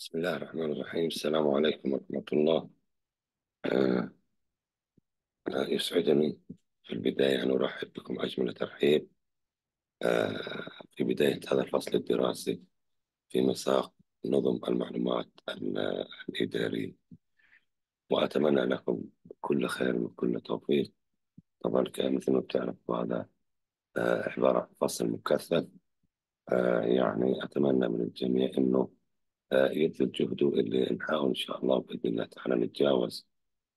بسم الله الرحمن الرحيم. السلام عليكم ورحمة الله. آه يسعدني في البداية أن أرحب بكم أجمل ترحيب. آه في بداية هذا الفصل الدراسي في مساق نظم المعلومات ال- الإدارية وأتمنى لكم كل خير وكل توفيق. طبعا مثل ما بتعرفوا هذا آه عبارة عن فصل مكثف. آه يعني أتمنى من الجميع أنه يبذل جهده اللي نحاول إن شاء الله بإذن الله تعالى نتجاوز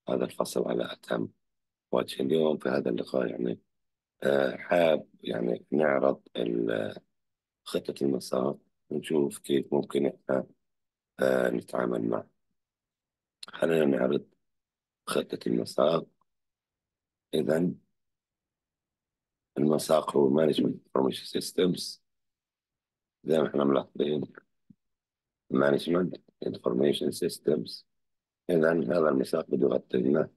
هذا الفصل على أتم وجه اليوم في هذا اللقاء. يعني آه، حاب يعني نعرض خطة المسار ونشوف كيف ممكن إحنا آه، نتعامل معه خلينا نعرض خطة المسار. إذا المساق هو Management Information Systems. زي ما إحنا ملاحظين Management Information Systems إذا هذا المساق لنا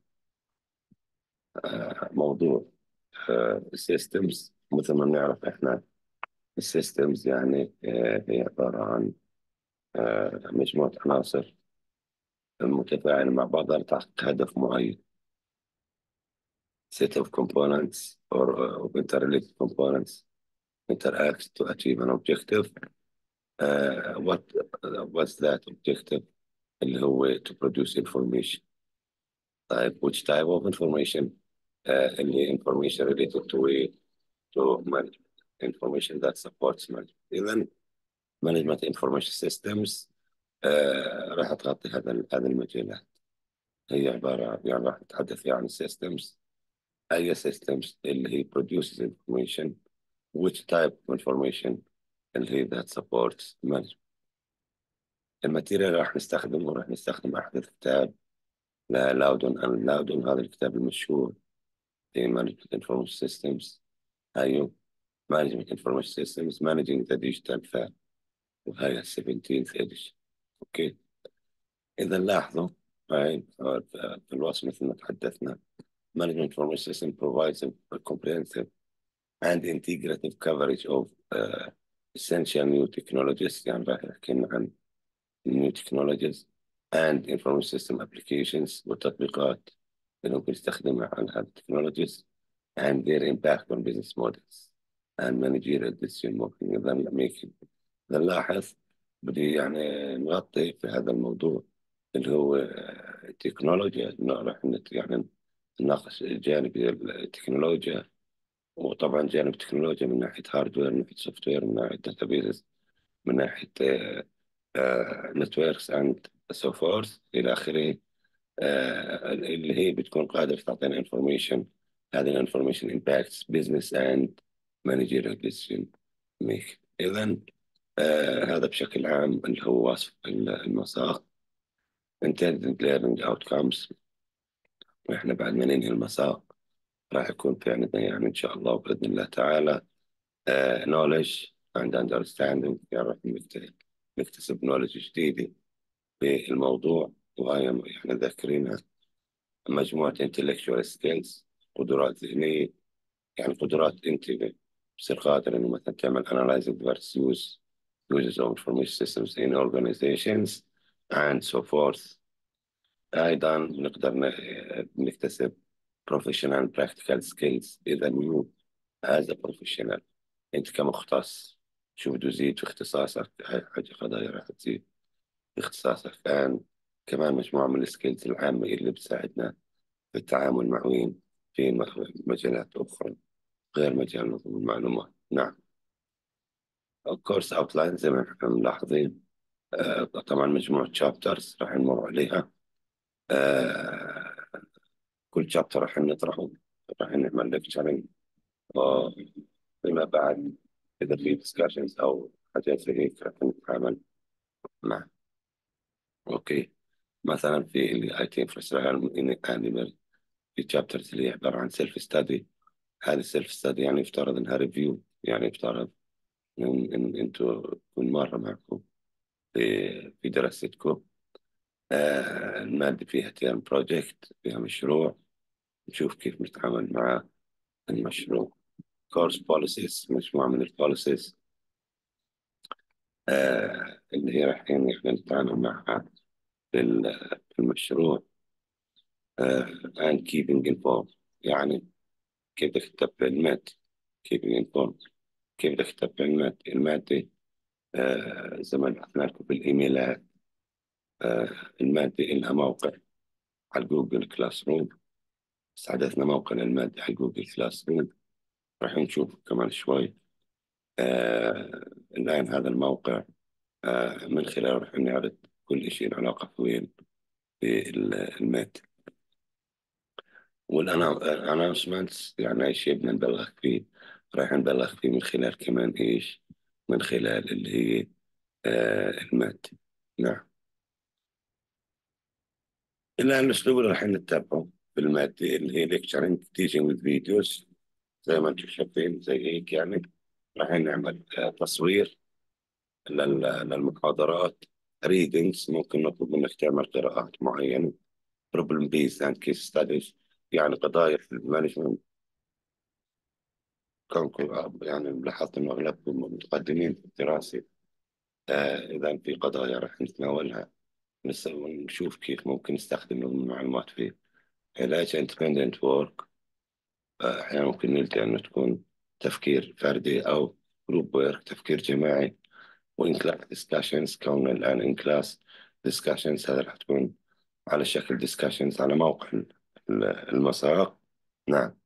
آه، موضوع آه، Systems مثل ما بنعرف إحنا السيستمز يعني آه، هي عبارة عن آه، مجموعة عناصر متفاعلة مع بعضها لتحقيق هدف معين set of components or uh, of interrelated components interact to achieve an objective uh, what uh, what's that objective اللي هو to produce information طيب which type of information uh, اللي information related to to management information that supports management إذا management information systems uh, راح تغطي هذا هذه المجالات هي عبارة يعني راح نتحدث فيها عن systems أي systems اللي هي produces information which type of information اللي that supports management الماتيريال راح نستخدمه راح نستخدم أحدث كتاب لاودون أند لاودون هذا الكتاب المشهور في Management Information Systems أيوه Management Information Systems Managing the Digital Fair وهي 17th edition أوكي إذا لاحظوا هاي في الوصف مثل ما تحدثنا Management Information System provides a comprehensive and integrative coverage of uh, essential new technologies يعني راح نحكي عن new technologies and information system applications والتطبيقات اللي ممكن نستخدمها عن هذه التكنولوجيز and their impact on business models. And managerial decision making making إذا نلاحظ بدي يعني نغطي في هذا الموضوع اللي هو التكنولوجيا راح يعني نناقش جانب التكنولوجيا. وطبعا جانب التكنولوجيا من ناحية hardware من ناحية software من ناحية database من ناحية networks and so forth إلى آخره آه، اللي هي بتكون قادرة تعطينا information هذه الانفورميشن business and managerial decision making. إذا آه، هذا بشكل عام اللي هو وصف المساق. intelligent learning outcomes. وإحنا بعد ما ننهي المساق راح يكون في عندنا يعني إن شاء الله بإذن الله تعالى knowledge and understanding يعني راح نكت- نكتسب knowledge جديدة في الموضوع. وهي يعني ذاكرينها مجموعة intellectual skills قدرات ذهنية يعني قدرات أنت بتصير قادر إنه مثلا تعمل analyzing versus use uses of information systems in organizations and so forth. أيضا نقدر نكتسب professional practical skills إذا you as a professional. أنت كمختص شو بده يزيد في اختصاصك حاجة قضايا راح تزيد. في اختصاصك الآن كمان مجموعة من ال skills العامة اللي بتساعدنا في التعامل مع وين في مجالات أخرى غير مجال نظم المعلومات. نعم. ال course outline زي ما إحنا ملاحظين آه، طبعا مجموعة chapters راح نمر عليها. آه، كل chapter راح نطرحه راح نعمل lecturing فيما بعد إذا في discussions أو حاجات زي هيك راح نتعامل مع. okay. مثلا في ال IT infrastructure في chapters اللي هي عبارة عن self study هذه ال self study يعني يفترض إنها review يعني يفترض إن إن أنتوا تكون مرة معكم في في دراستكم آه المادة فيها term project فيها مشروع. نشوف كيف نتعامل مع المشروع. course policies مجموعة من ال policies آه اللي هي الحين إحنا نتعامل معها في المشروع آه and keeping informed. يعني كيف بدك تتبع المادة؟ keeping informed. كيف بدك تتبع المادة؟ المادة آه زي ما بعثنا لكم بالإيميلات. آه المادة إلها موقع على Google Classroom استحدثنا موقع للمادة على Google Classroom راح نشوف كمان شوي آه الآن هذا الموقع آه من خلاله راح نعرض كل شيء له علاقة في بالمادة وال announcements يعني أي شيء بدنا نبلغ فيه راح نبلغ فيه من خلال كمان إيش؟ من خلال اللي هي آه المادة نعم. الآن الأسلوب اللي راح نتبعه في المادة اللي هي lecturing teaching with videos. زي ما أنتم شايفين زي هيك يعني. راح نعمل آه، تصوير لل- للمحاضرات. Readings ممكن نطلب منك تعمل قراءات معينة. Problem based and case studies يعني قضايا في ال management. كونكو يعني لاحظت إنه اغلبكم متقدمين في الدراسة آه إذا في قضايا راح نتناولها. ونشوف كيف ممكن نستخدم المعلومات فيه. علاج independent work. آه أحيانا ممكن نلجأ إنه تكون تفكير فردي أو group work تفكير جماعي. و in class discussions كون الآن in class discussions هذا راح تكون على شكل discussions على موقع ال- ال- المسار نعم.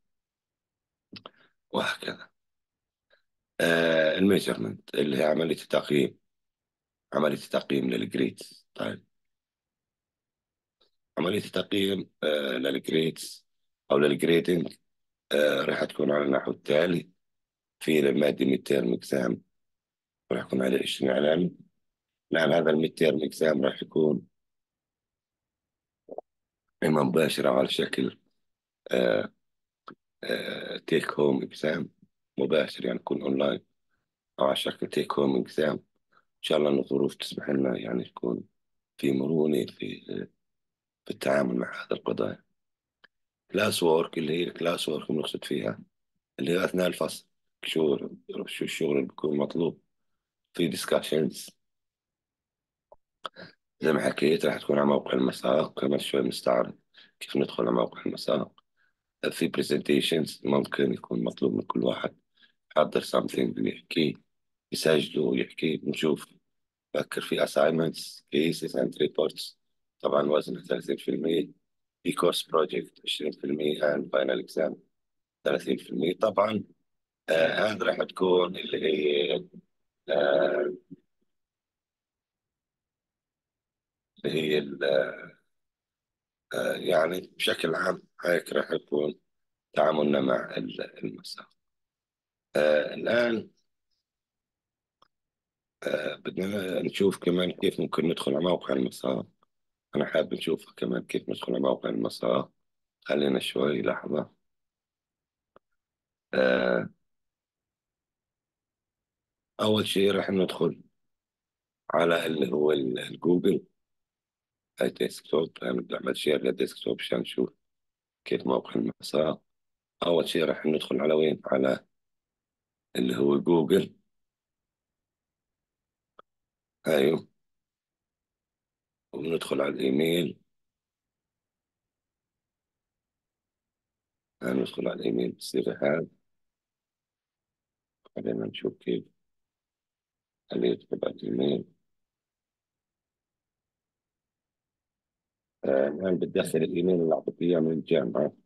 وهكذا. آه ال measurement اللي هي عملية التقييم. عملية التقييم لل grades طيب. عملية التقييم آه لل grades أو لل grading آه راح تكون على النحو التالي في المادة midterm exam راح يكون عليه 20 علامة نعم هذا ال midterm exam راح يكون إما مباشرة على شكل take home exam مباشر يعني يكون أونلاين أو على شكل take home exam إن شاء الله الظروف تسمح لنا يعني تكون في مرونة في في التعامل مع هذه القضايا. class work اللي هي ال class work المقصود فيها اللي هي أثناء الفصل. شو شو الشغل اللي بيكون مطلوب. في discussions زي ما حكيت راح تكون على موقع المساق كمان شوي مستعرض كيف ندخل على موقع المساق. في برزنتيشنز ممكن يكون مطلوب من كل واحد. يحضر something يحكي يسجله ويحكي نشوف. فكر في assignments cases and reports. طبعا وزنها 30% في course project 20% and final exam 30% طبعا آه هذا راح تكون اللي هي آه اللي هي ال- آه يعني بشكل عام هيك راح يكون تعاملنا مع ال- المساء آه الآن آه بدنا نشوف كمان كيف ممكن ندخل على موقع المساء أنا حابب نشوف كمان كيف على موقع المساء خلينا شوي لحظة. آه أول شيء راح ندخل على اللي هو ال- ال Google ال desktop نعمل share لل desktop عشان نشوف كيف موقع المساق أول شيء راح ندخل على وين؟ على اللي هو جوجل أيوه. وندخل على الإيميل. ندخل على الإيميل بصير هذا خلينا نشوف كيف. اللي يدخل على الإيميل. آه، الآن بتدخل الإيميل اللي أعطيك إياه من الجامعة.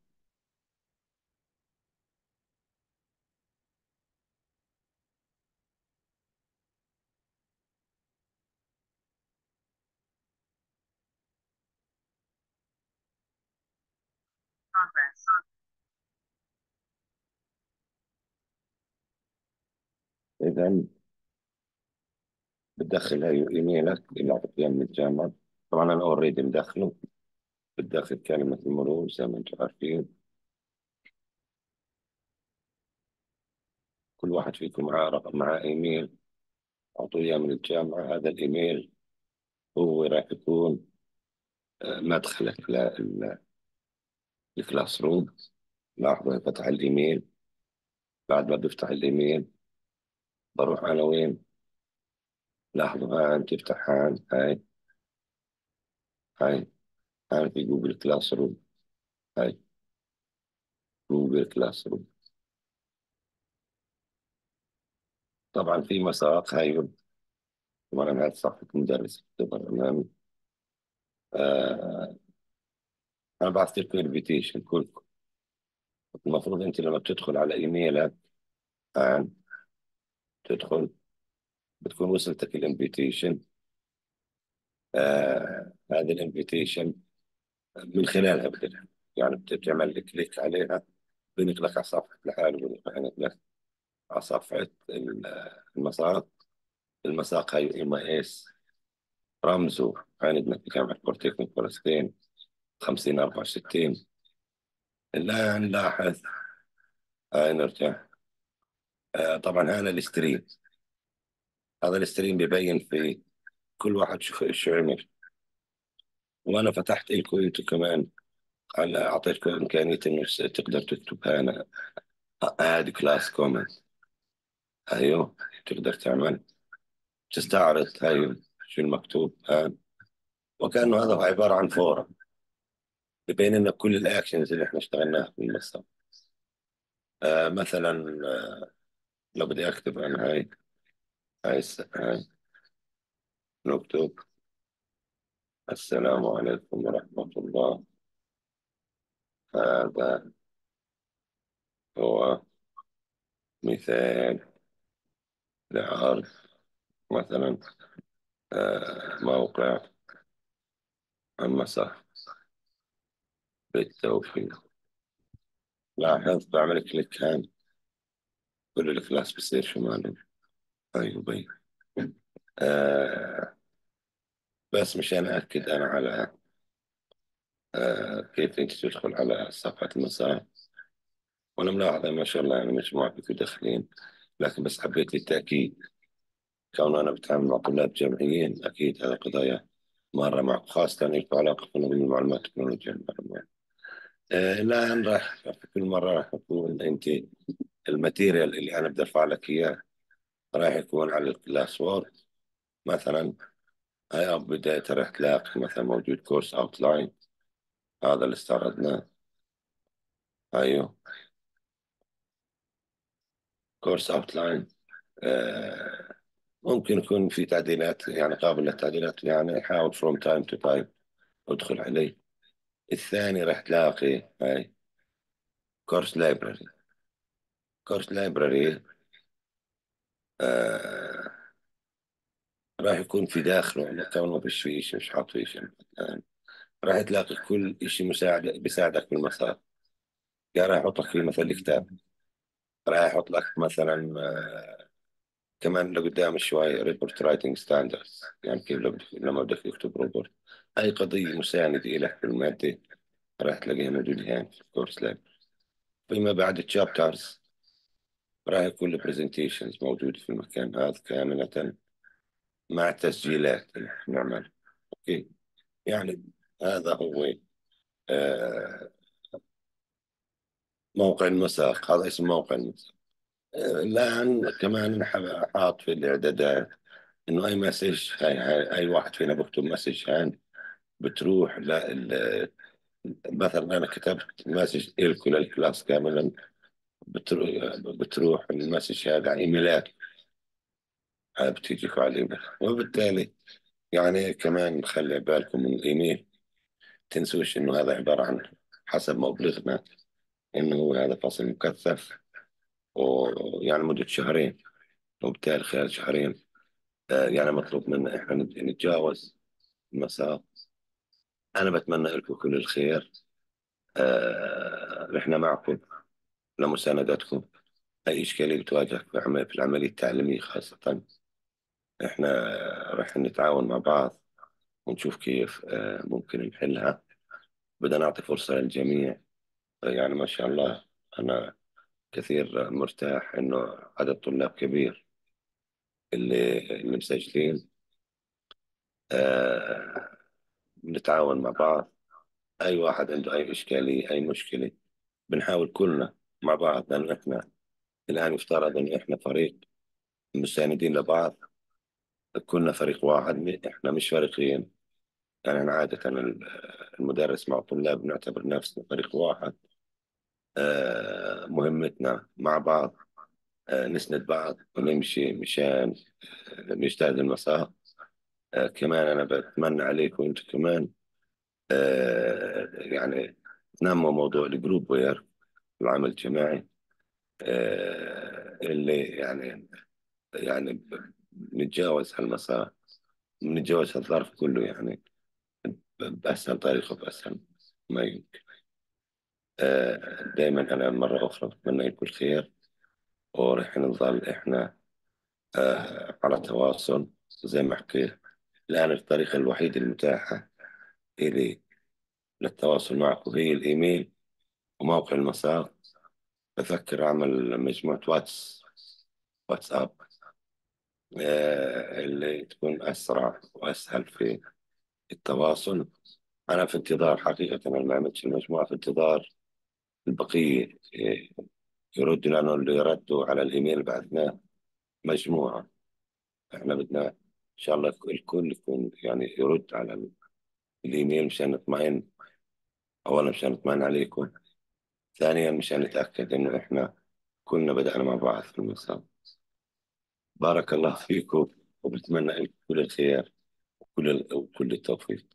إذا بتدخل هاي إيميلك اللي أعطيك إياه من الجامعة. طبعا أنا already مدخله. بتدخل كلمة المرور زي ما أنتم عارفين. كل واحد فيكم معاه رقم معاه إيميل. أعطوه إياه من الجامعة. هذا الإيميل هو راح يكون آه، مدخلك لل classroom لحظة فتح الإيميل بعد ما بفتح الإيميل بروح أنا وين؟ لاحظوا هاي تفتح هاي هاي هاي هاي في Google Classroom هاي Google Classroom طبعا في مساق هاي طبعا هاي صفحة مدرس تظهر أمامي آه أنا بعثت لكم invitation كلكم المفروض أنت لما بتدخل على إيميلك الآن تدخل بتكون وصلتك ال invitation آه هذه ال invitation من خلالها بتدخل يعني بتعمل click عليها بنقلك على صفحة لحاله بنقلك على صفحة المساق. المساق هاي MIS رمزه عندنا في جامعة بوليتكنك فلسطين 50 64 الآن نلاحظ هاي نرجع. آه طبعا هذا ال stream هذا ال stream ببين في كل واحد شو شو عمل. وأنا فتحت لكم أنتم كمان. على أعطيتكم امكانيه إنه تقدر تكتب هنا add class comment. أيوه تقدر تعمل. تستعرض هاي شو المكتوب. الان وكأنه هذا عبارة عن forum. ببين لنا كل ال actions اللي إحنا اشتغلناها في المساق آه مثلا آه لو بدي أكتب أنا هاي هاي هاي. نكتب السلام عليكم ورحمة الله. هذا هو مثال لعرض مثلا آه موقع المساق بالتوفيق. لاحظ بعمل click هان كل ال class بصير شماله أيوة بي آه بس مشان أأكد أنا على آه كيف أنت تدخل على صفحة المسار وأنا ملاحظة ما شاء الله يعني مجموعة داخلين لكن بس حبيت للتأكيد كون أنا بتعامل مع طلاب جامعيين أكيد هذه قضايا مرة مع خاصة لها علاقة بالمعلومات التكنولوجيا المعلومات. آه الآن راح كل مرة راح أكون أنت الماتيريال اللي أنا بدي أرفع لك إياه. راح يكون على ال classwork مثلا هاي بداية راح تلاقي مثلا موجود course outline هذا اللي استعرضناه أيوه. course outline آه ممكن يكون في تعديلات يعني قابل للتعديلات يعني حاول from time to time أدخل عليه. الثاني راح تلاقي هاي course library course library آه راح يكون في داخله كونه ما فيش فيه شيء مش حاط فيه الآن راح تلاقي كل شيء مساعد بيساعدك بالمساق. يا راح يحط لك مثلا الكتاب. راح يحط لك مثلا آه كمان لقدام شوي report writing standards يعني كيف لما بدك تكتب report أي قضية مساندة لك في المادة راح تلاقيها موجودة هنا في ال course library فيما بعد ال chapters راح يكون ال presentations موجودة في المكان هذا كاملة مع تسجيلات نعمل okay. يعني هذا هو آه موقع المساق. هذا اسم موقع المساق. آه الآن كمان حاط في الإعدادات إنه أي message هاي, هاي أي واحد فينا بكتب message هان بتروح ل مثلا أنا كتبت message إلكم لل class كاملا بتروح, بتروح ال message هذا على إيميلات. بتيجيكم على الإيميل وبالتالي يعني كمان خلي بالكم من الإيميل. تنسوش إنه هذا عبارة عن حسب ما بلغنا هو هذا فصل مكثف ويعني مدة شهرين. وبالتالي خلال شهرين آه يعني مطلوب منا إحنا نتجاوز المساق أنا بتمنى لكم كل الخير. آه إحنا معكم لمساندتكم. أي إشكالية بتواجهك في العملية التعليمية خاصة. إحنا راح نتعاون مع بعض ونشوف كيف آه ممكن نحلها. بدنا نعطي فرصة للجميع. يعني ما شاء الله أنا كثير مرتاح إنه عدد طلاب كبير اللي اللي مسجلين. آه نتعاون مع بعض. أي واحد عنده أي إشكالية أي مشكلة بنحاول كلنا مع بعض لأنه إحنا الآن يفترض إنه إحنا فريق مساندين لبعض. كنا فريق واحد إحنا مش فريقين. يعني أنا عادة ال- المدرس مع الطلاب نعتبر نفسنا فريق واحد. آه، مهمتنا مع بعض. آه، نسند بعض ونمشي مشان آه، نجتهد المسار كمان أنا بتمنى عليكم أنتم كمان آه، يعني تنموا موضوع الجروب وير العمل الجماعي آه، اللي يعني يعني نتجاوز هالمسار نتجاوز هالظرف كله يعني بأسهل طريقة بأسهل ما يمكن. آه، دائما أنا مرة أخرى بتمنى لكم الخير ورح نظل إحنا آه، على تواصل زي ما حكيت. الآن الطريقة الوحيدة المتاحة إلي للتواصل معكم هي الإيميل وموقع المسار بفكر أعمل مجموعة واتس واتساب آه، اللي تكون أسرع وأسهل في التواصل. أنا في انتظار حقيقة أنا ما عملتش المجموعة في انتظار البقية آه، يردوا لأنه اللي يردوا على الإيميل بعثناه مجموعة. إحنا بدنا شاء الله الكل يكون يعني يرد على الإيميل مشان نطمئن. أولا مشان نطمئن عليكم. ثانيا مشان نتأكد إنه إحنا كلنا بدأنا مع بعض في المسار بارك الله فيكم وبتمنى لكم كل الخير وكل وكل التوفيق.